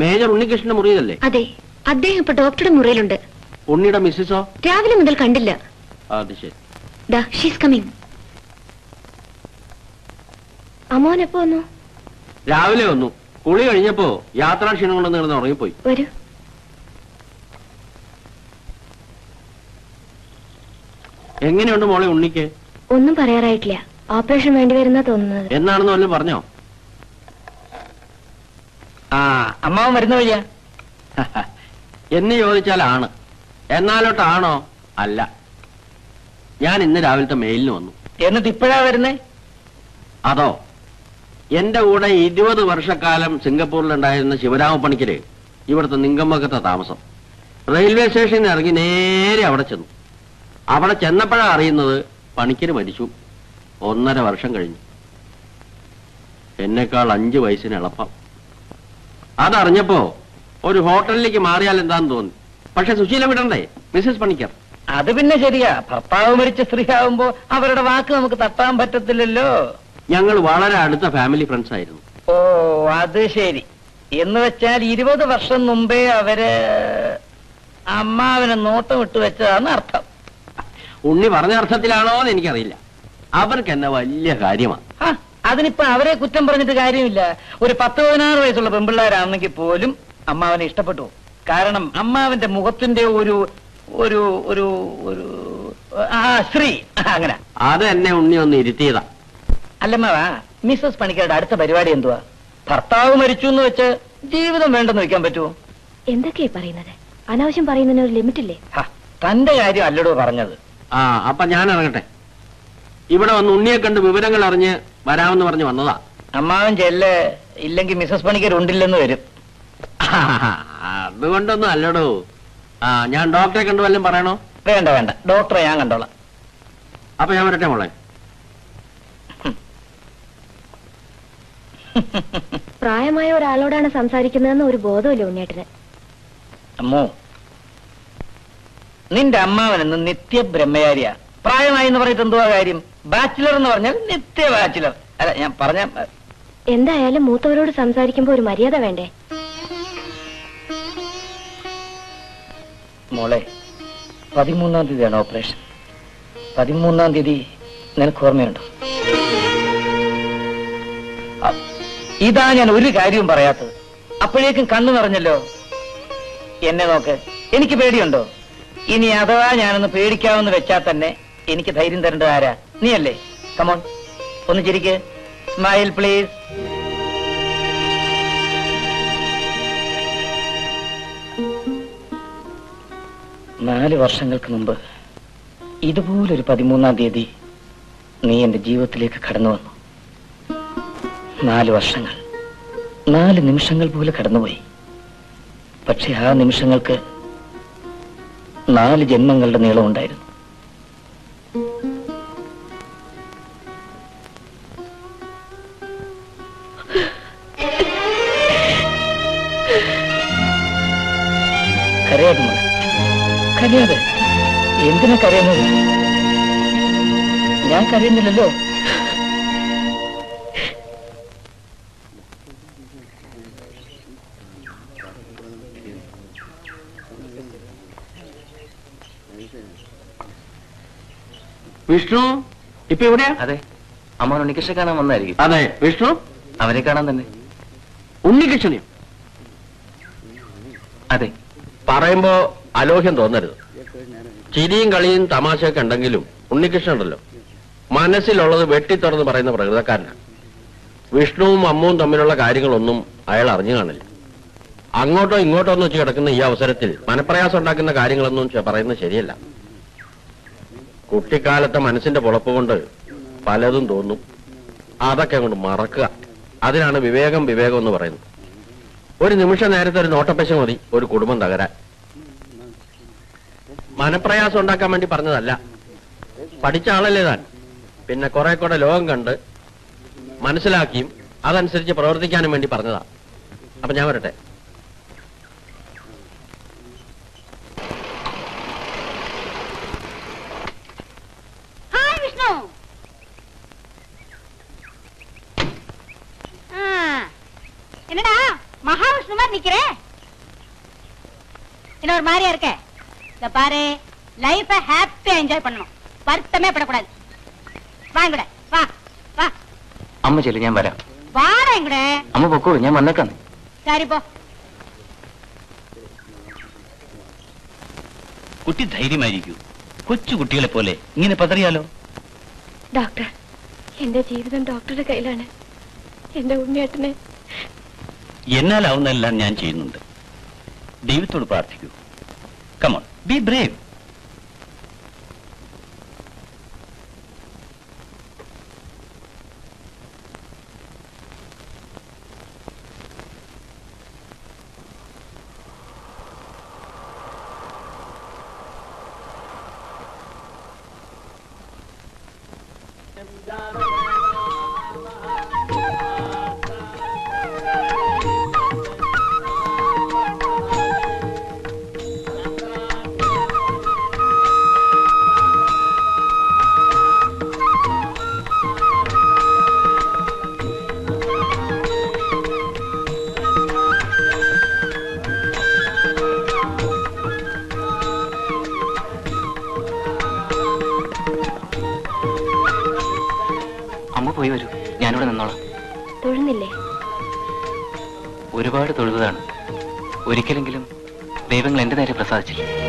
Major ഉണ്ണികൃഷ്ണന്റെ മുറിയിലല്ലേ? അതെ അദ്ദേഹം ഇപ്പൊ ഡോക്ടറുടെ മുറിയിലുണ്ട്. ഉണ്ണിയുടെ മിസ്സിസോ? രാവിലെ മുതൽ കണ്ടില്ല. അത് ശരി. ദാ ഷീസ് കമ്മിങ് അമ്മോൻ എപ്പോ വന്നു? രാവിലെ വന്നു. കുളി കഴിഞ്ഞപ്പോ യാത്രാ ക്ഷീണം കൊണ്ട് നിങ്ങൾ ഉറങ്ങിപ്പോയി. വരൂ. എങ്ങനെയുണ്ട് മോളെ ഉണ്ണിക്ക്? ഒന്നും പറയാറായിട്ടില്ല. ഓപ്പറേഷൻ വേണ്ടി വരുന്ന തോന്നുന്നത്. എന്നാണെന്ന് വല്ലതും പറഞ്ഞോ ആ അമ്മാവൻ വരുന്ന വഴിയാ? എന്ന് ചോദിച്ചാൽ ആണ് എന്നാലോട്ടാണോ? അല്ല. ഞാൻ ഇന്ന് രാവിലത്തെ മെയിലിന് വന്നു. എന്നിട്ട് ഇപ്പോഴാ വരുന്നേ? അതോ? എന്റെ കൂടെ ഇരുപത് വർഷക്കാലം സിംഗപ്പൂരിലുണ്ടായിരുന്ന ശിവരാമ പണിക്കര് ഇവിടുത്തെ നിങ്കമ്പക്കത്തെ താമസം. റെയിൽവേ സ്റ്റേഷനിൽ ഇറങ്ങി നേരെ അവിടെ ചെന്നു. അവിടെ ചെന്നപ്പോഴാണ് അറിയുന്നത് പണിക്കര് മരിച്ചു. ഒന്നര വർഷം കഴിഞ്ഞു. എന്നെക്കാൾ അഞ്ച് വയസ്സിന് എളുപ്പം. അതറിഞ്ഞപ്പോ ഒരു ഹോട്ടലിലേക്ക് മാറിയാൽ എന്താന്ന് തോന്നി. പക്ഷെ സുശീല വിടണ്ടേ? മിസ്സസ് പണിക്കർ. അത് പിന്നെ ശരിയാ. ഭർത്താവ് മരിച്ച സ്ത്രീ ആവുമ്പോ അവരുടെ വാക്ക് നമുക്ക് തട്ടാൻ പറ്റത്തില്ലല്ലോ. ഞങ്ങൾ വളരെ അടുത്ത ഫാമിലി ഫ്രണ്ട്സ് ആയിരുന്നു. ഓ അത് ശരി. എന്ന് വെച്ചാൽ ഇരുപത് വർഷം മുമ്പേ അവർ അമ്മാവിനെ നോട്ടം ഇട്ട് വെച്ചതാന്ന് അർത്ഥം. ഉണ്ണി പറഞ്ഞ അർത്ഥത്തിലാണോ എന്ന് എനിക്കറിയില്ല. അവർക്ക് എന്നെ വലിയ കാര്യമാണ് അതിനിപ്പോ അവരെ കുറ്റം പറഞ്ഞിട്ട് കാര്യമില്ല. ഒരു പത്ത് പതിനാറ് വയസ്സുള്ള പെമ്പിള്ളേരാണെങ്കിൽ പോലും അമ്മാവനെ ഇഷ്ടപ്പെട്ടു. കാരണം അമ്മാവന്റെ മുഖത്തിന്റെ ഒരു ഒരു ഒരു ഒരു ആ ശ്രീ അങ്ങനെ. അത് എന്നെ ഉണ്ണി ഒന്ന് ഇരുത്തിയതാ. അല്ലമ്മാവാ മിസ്സസ് പണിക്കരുടെ അടുത്ത പരിപാടി എന്തുവാ? ഭർത്താവ് മരിച്ചു എന്ന് വെച്ച് ജീവിതം വേണ്ടെന്ന് വെക്കാൻ പറ്റുമോ? എന്തൊക്കെയാ പറയുന്നത്? അനാവശ്യം പറയുന്നതിന് ഒരു ലിമിറ്റ് ഇല്ലേ ഹ, തന്റെ കാര്യം അല്ലടോ പറഞ്ഞത്. ആ അപ്പൊ ഞാൻ ഇറങ്ങട്ടെ ഇവിടെ വന്ന് ഉണ്ണിയെ കണ്ട് വിവരങ്ങൾ അറിഞ്ഞ് വരാമെന്ന് പറഞ്ഞു വന്നതാ. അമ്മാവൻ ചെല്ല് ഇല്ലെങ്കിൽ മിസ്സസ് പണിക്കർ ഉണ്ടില്ലെന്ന് വരും. അതുകൊണ്ടൊന്നും അല്ലടോ. ആ ഞാൻ ഡോക്ടറെ കണ്ടു വല്ലതും പറയണോ? വേണ്ട വേണ്ട. ഡോക്ടറെ ഞാൻ കണ്ടോളാം. അപ്പൊ ഞാൻ വരട്ടെ മോളെ. പ്രായമായ ഒരാളോടാണ് സംസാരിക്കുന്നതെന്ന് ഒരു ബോധമില്ല ഉണ്ണേട്ടന് അമ്മോ നിന്റെ അമ്മാവനെന്ന് നിത്യ ബ്രഹ്മചാരിയാ പ്രായമായി എന്ന് പറഞ്ഞിട്ട് എന്തുവാ കാര്യം? ബാച്ചിലർ എന്ന് പറഞ്ഞാൽ നിത്യ ബാച്ചിലർ അല്ല ഞാൻ പറഞ്ഞ എന്തായാലും മൂത്തവരോട് സംസാരിക്കുമ്പോ ഒരു മര്യാദ വേണ്ടേ? മോളെ പതിമൂന്നാം തീയതിയാണ് ഓപ്പറേഷൻ. പതിമൂന്നാം തീയതി നിനക്ക് ഓർമ്മയുണ്ടോ? ഇതാ ഞാൻ ഒരു കാര്യവും പറയാത്തത്. അപ്പോഴേക്കും കണ്ണു നിറഞ്ഞല്ലോ. എന്നെ നോക്ക് എനിക്ക് പേടിയുണ്ടോ? ഇനി അഥവാ ഞാനൊന്ന് പേടിക്കാമെന്ന് വെച്ചാൽ തന്നെ എനിക്ക് ധൈര്യം തരേണ്ടത് ആരാ? നീയല്ലേ? കമോൺ ഒന്ന് ചിരിക്ക്. സ്മൈൽ പ്ലീസ് നാല് വർഷങ്ങൾക്ക് മുമ്പ് ഇതുപോലൊരു പതിമൂന്നാം തീയതി നീ എന്റെ ജീവിതത്തിലേക്ക് കടന്നു വന്നു. നാല് വർഷങ്ങൾ നാല് നിമിഷങ്ങൾ പോലെ കടന്നുപോയി. പക്ഷെ ആ നിമിഷങ്ങൾക്ക് നാല് ജന്മങ്ങളുടെ നീളമുണ്ടായിരുന്നു. കരയാതെ എന്തിനാ കരയുന്നത്? ഞാൻ കരയുന്നില്ലല്ലോ. വിഷ്ണു ഇപ്പൊ എവിടെയാ? അതെ. അമ്മ ഉണ്ണികൃഷ്ണ കാണാൻ വന്നായിരിക്കും. അതെ വിഷ്ണു? അവരെ കാണാൻ തന്നെ. ഉണ്ണികൃഷ്ണനെയോ? അതെ. പറയുമ്പോ അലോഹ്യം തോന്നരുത്. ചിരിയും കളിയും തമാശയൊക്കെ ഉണ്ടെങ്കിലും ഉണ്ണികൃഷ്ണൻ ഉണ്ടല്ലോ. മനസ്സിലുള്ളത് വെട്ടിത്തുറന്ന് പറയുന്ന പ്രകൃതക്കാരനാണ് വിഷ്ണുവും അമ്മുവും തമ്മിലുള്ള കാര്യങ്ങളൊന്നും അയാൾ അറിഞ്ഞു കാണില്ല. അങ്ങോട്ടോ ഇങ്ങോട്ടോ എന്ന് വെച്ച് കിടക്കുന്ന ഈ അവസരത്തിൽ മനപ്രയാസം ഉണ്ടാക്കുന്ന കാര്യങ്ങളൊന്നും പറയുന്നത് ശരിയല്ല. കുട്ടിക്കാലത്തെ മനസ്സിന്റെ പുളപ്പ് കൊണ്ട് പലതും തോന്നും. അതൊക്കെ അങ്ങോട്ട് മറക്കുക. അതിനാണ് വിവേകം വിവേകം എന്ന് പറയുന്നത്. ഒരു നിമിഷ നേരത്തെ ഒരു നോട്ടപ്പശ മതി ഒരു കുടുംബം തകരാൻ. മനപ്രയാസം ഉണ്ടാക്കാൻ വേണ്ടി പറഞ്ഞതല്ല പഠിച്ച ആളല്ലേ താൻ പിന്നെ കുറെ കൂടെ ലോകം കണ്ട് മനസ്സിലാക്കിയും അതനുസരിച്ച് പ്രവർത്തിക്കാനും വേണ്ടി പറഞ്ഞതാ അപ്പൊ ഞാൻ വരട്ടെ ഹായ് വിഷ്ണു ആ എന്നടാ മഹാവിഷ്ണുമാർ மாதிரி நிக்கிற என்ன ஒரு மாதிரியா இருக்க இந்த பாரு லைஃப ஹாப்பியா என்ஜாய் பண்ணணும் வருத்தமே படக்கூடாது வாங்கட வா வா അമ്മ ചെല്ലു ഞാൻ വരാം வாடா எங்கட അമ്മ പൊക്കോളൂ ഞാൻ വന്നേക്കാം சரி போ കുട്ടി ധൈര്യമായിരിക്കൂ കൊച്ചു കുട്ടികളെ പോലെ ഇങ്ങനെ പതറിയാലോ ഡോക്ടർ എന്റെ ജീവിതം ഡോക്ടറുടെ കയ്യിലാണ് എന്റെ ഉണ്ണിയേട്ടനെ എന്നാലാവുന്നതെല്ലാം ഞാൻ ചെയ്യുന്നുണ്ട് ദൈവത്തോട് പ്രാർത്ഥിക്കൂ കമോൺ Be brave. ഒരുപാട് തൊഴുതാണ് ഒരിക്കലെങ്കിലും ദൈവങ്ങൾ എന്റെ നേരെ പ്രസാദിച്ചില്ല.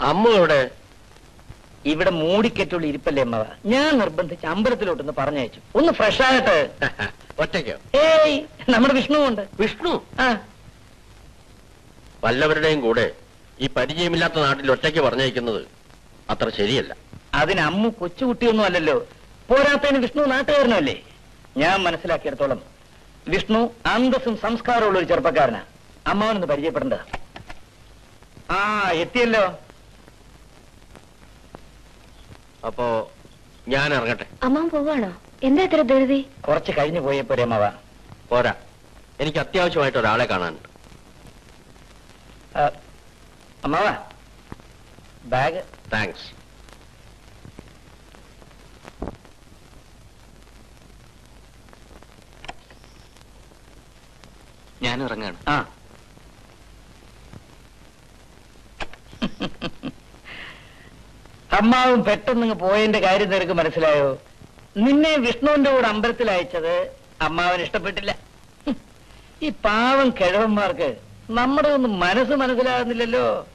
അമ്മ ഇവിടെ ഇവിടെ മൂടിക്കെട്ടുള്ള ഇരിപ്പല്ലേ അമ്മ? ഞാൻ നിർബന്ധിച്ച് അമ്പലത്തിലോട്ടൊന്ന് പറഞ്ഞയച്ചു. ഒന്ന് ഫ്രഷ് ആകട്ടെ ഒറ്റയ്ക്കോ? ഏയ് നമ്മുടെ വിഷ്ണു ഉണ്ട് വിഷ്ണു? ആ. വല്ലവരുടെയും കൂടെ ഈ പരിചയമില്ലാത്ത നാട്ടിൽ ഒറ്റയ്ക്ക് പറഞ്ഞയക്കുന്നത് അത്ര ശരിയല്ല. അതിന് അമ്മ കൊച്ചുകുട്ടിയൊന്നും അല്ലല്ലോ. പോരാത്തതിന് വിഷ്ണു നാട്ടുകാരനല്ലേ? ഞാൻ മനസ്സിലാക്കിയിടത്തോളം. വിഷ്ണു അന്തസ്സും സംസ്കാരമുള്ള ഒരു ചെറുപ്പക്കാരനാ. അമ്മാവനൊന്ന് പരിചയപ്പെടേണ്ട ആ എത്തിയല്ലോ. അപ്പോ ഞാൻ ഇറങ്ങട്ടെ. അമ്മാൻ പോവാണോ എന്താ ഇത്ര ധൃതി? കുറച്ച് കഴിഞ്ഞു പോയേ പോരെ അമ്മാവാ. പോരാ. എനിക്ക് അത്യാവശ്യമായിട്ട് ഒരാളെ കാണാനുണ്ട്. അമ്മാവ. ബാഗ്. താങ്ക്സ്. ഞാൻ ഇറങ്ങാണ് ആ. അമ്മാവും പെട്ടെന്ന് പോയതിന്റെ കാര്യം നിനക്ക് മനസ്സിലായോ? നിന്നെ വിഷ്ണുവിന്റെ കൂടെ അമ്പലത്തിൽ അയച്ചത് അമ്മാവന് ഇഷ്ടപ്പെട്ടില്ല. ഈ പാവം കിഴവന്മാർക്ക് നമ്മുടെ ഒന്നും മനസ്സ് മനസ്സിലാകുന്നില്ലല്ലോ.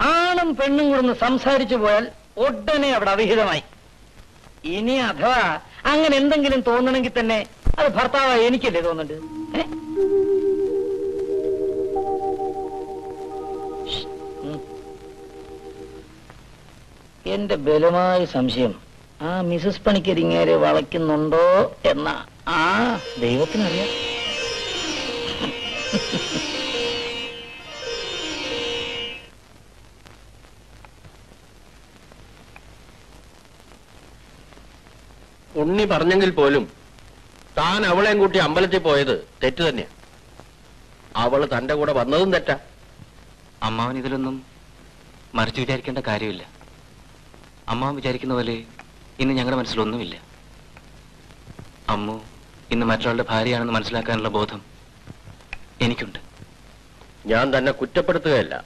ആണും പെണ്ണും കൂടെ ഒന്ന് സംസാരിച്ചു പോയാൽ ഉടനെ അവിടെ അവിഹിതമായി. ഇനി അഥവാ അങ്ങനെ എന്തെങ്കിലും തോന്നണമെങ്കിൽ തന്നെ അത് ഭർത്താവായി എനിക്കല്ലേ തോന്നുന്നുണ്ട്. എന്റെ ബലമായ സംശയം ആ മിസസ് പണിക്കരിങ്ങേരെ വളയ്ക്കുന്നുണ്ടോ എന്ന ആ ദൈവത്തിനറിയാം. ഉണ്ണി പറഞ്ഞെങ്കിൽ പോലും താൻ അവളെയും കൂട്ടി അമ്പലത്തിൽ പോയത് തെറ്റ് തന്നെയാ. അവൾ തന്റെ കൂടെ വന്നതും തെറ്റാ. അമ്മാവൻ ഇതിലൊന്നും മറിച്ചു വിചാരിക്കേണ്ട കാര്യമില്ല. അമ്മാവൻ വിചാരിക്കുന്ന പോലെ ഇന്ന് ഞങ്ങളുടെ മനസ്സിലൊന്നുമില്ല. അമ്മു ഇന്ന് മറ്റൊരാളുടെ ഭാര്യയാണെന്ന് മനസ്സിലാക്കാനുള്ള ബോധം എനിക്കുണ്ട്. ഞാൻ തന്നെ കുറ്റപ്പെടുത്തുകയല്ല.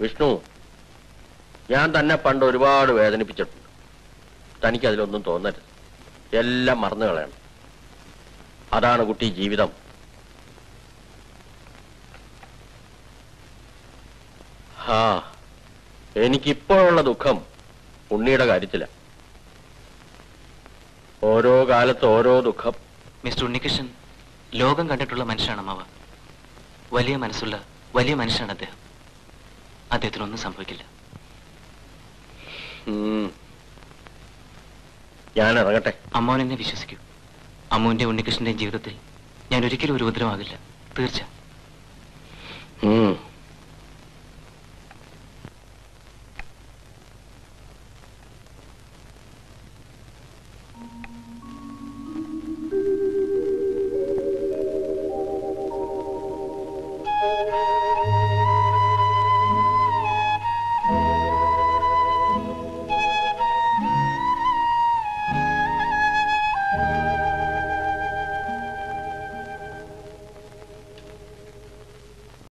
വിഷ്ണു ഞാൻ തന്നെ പണ്ട് ഒരുപാട് വേദനിപ്പിച്ചിട്ടുണ്ട്. തനിക്കതിലൊന്നും തോന്നരുത്. എല്ലാം മറന്നു കളയണം. അതാണ് കുട്ടി ജീവിതം. ഹാ എനിക്കിപ്പോഴുള്ള ദുഃഖം ഉണ്ണിയുടെ കാര്യത്തില. ഓരോ കാലത്ത് ഓരോ ദുഃഖം. മിസ്റ്റർ ഉണ്ണികൃഷ്ണൻ ലോകം കണ്ടിട്ടുള്ള മനുഷ്യനാണ് അമ്മാവ. വലിയ മനസ്സുള്ള വലിയ മനുഷ്യനാണ് അദ്ദേഹം. അദ്ദേഹത്തിനൊന്നും സംഭവിക്കില്ല. ഞാൻ ഇറങ്ങട്ടെ അമ്മാവൻ എന്നെ വിശ്വസിക്കൂ. അമ്മുവിന്റെ ഉണ്ണികൃഷ്ണന്റെയും ജീവിതത്തിൽ ഞാൻ ഒരിക്കലും ഒരു ഉപദ്രവമാകില്ല. തീർച്ച.